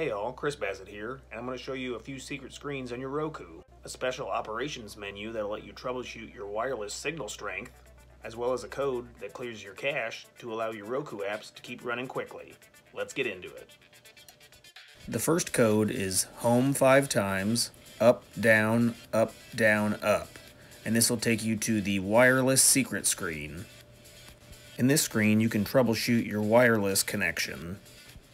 Hey all, Chris Bassett here, and I'm going to show you a few secret screens on your Roku. A special operations menu that'll let you troubleshoot your wireless signal strength, as well as a code that clears your cache to allow your Roku apps to keep running quickly. Let's get into it. The first code is home five times, up, down, up, down, up, and this will take you to the wireless secret screen. In this screen, you can troubleshoot your wireless connection.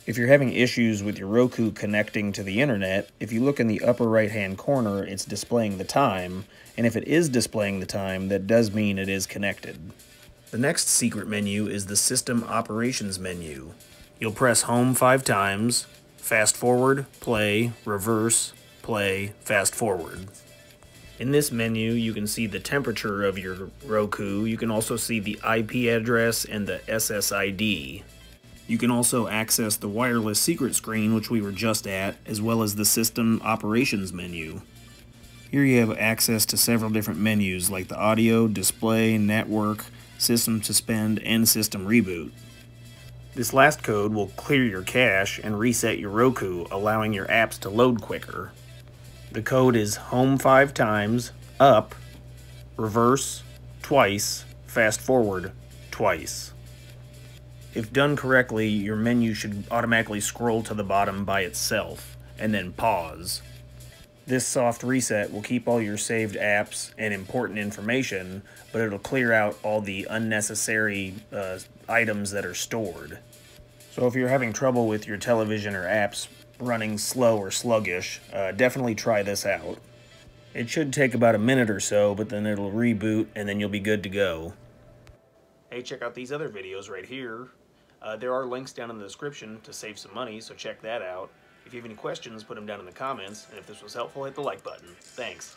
If you're having issues with your Roku connecting to the internet, if you look in the upper right hand corner, it's displaying the time, and if it is displaying the time, that does mean it is connected. The next secret menu is the System Operations menu. You'll press Home five times, fast forward, play, reverse, play, fast forward. In this menu, you can see the temperature of your Roku. You can also see the IP address and the SSID. You can also access the wireless secret screen, which we were just at, as well as the system operations menu. Here you have access to several different menus like the audio, display, network, system suspend, and system reboot. This last code will clear your cache and reset your Roku, allowing your apps to load quicker. The code is home five times, up, reverse, twice, fast forward, twice. If done correctly, your menu should automatically scroll to the bottom by itself, and then pause. This soft reset will keep all your saved apps and important information, but it'll clear out all the unnecessary uh, items that are stored. So if you're having trouble with your television or apps running slow or sluggish, uh, definitely try this out. It should take about a minute or so, but then it'll reboot and then you'll be good to go. Hey, check out these other videos right here. Uh, there are links down in the description to save some money, so check that out. If you have any questions, put them down in the comments, and if this was helpful, hit the like button. Thanks.